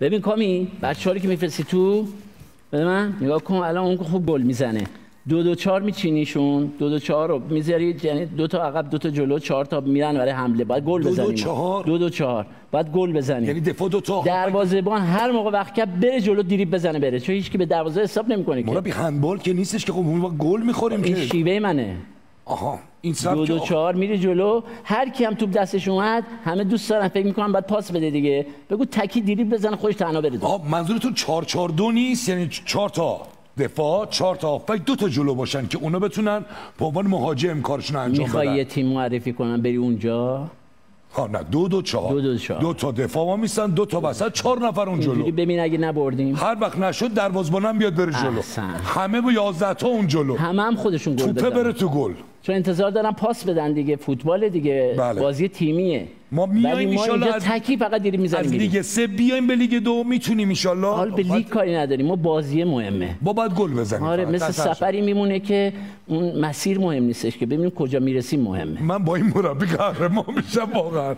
ببین کامی رو که میفرستی تو بده من نگاه کن الان اون خوب گل می‌زنه. دو دو چهار میچینیشون. دو دو چهار رو می‌ذاری یعنی دو تا عقب دو تا جلو چهار تا میرن برای حمله. باید گل دو دو بزنیم. چهار؟ دو دو چهار. باید گل بزنیم. یعنی دفاع دو تا. دروازه‌بان هر موقع وقت کرد بره جلو دریب بزنه بره. چون هیچ کی به دروازه حساب نمی‌کنه که. مربی هندبال که نیستش که خب ما گل می‌خوریم که. شیوه منه. آها. این دو سبک دو چهار میری جلو. هر کی هم توپ دستش اومد همه دوست دارن. فکر می‌کنن باید پاس بده دیگه. بگو تکی دریب بزنه خودش تنها بره آه منظورتون 4 4 2 نیست؟ یعنی 4 تا دفاع 4 تا هافبک دو تا جلو باشن که اونا بتونن به عنوان مهاجم کارشون انجام می‌خوای یه بدن تیم معرفی کنم بری اونجا؟ ها نه دو دو چهار. دو دو چهار. دو تا دفاع ما میستن دو تا وسط چهار نفر اون جلو. ببین اگه نبردیم. هر وقت نشد دروازه‌بانم بیاد بره جلو. احسن. همه با 11 تا اون جلو. همه هم خودشون گل توپه بره تو گل. چون انتظار دارن پاس بدن دیگه. فوتبال دیگه. بله. بازی تیمیه. ما میایم ما اینجا از- تکی فقط دیری از می‌زنیم لیگ سه بیایم به لیگ دو می‌تونیم ان حال به لیگ کاری نداریم. ما بازی مهمه. با باید گل بزنیم آره. مثل سفری میمونه که اون مسیر مهم نیستش که ببینیم کجا می‌رسیم مهمه. من با این مربی قهرمان میشم واقعا.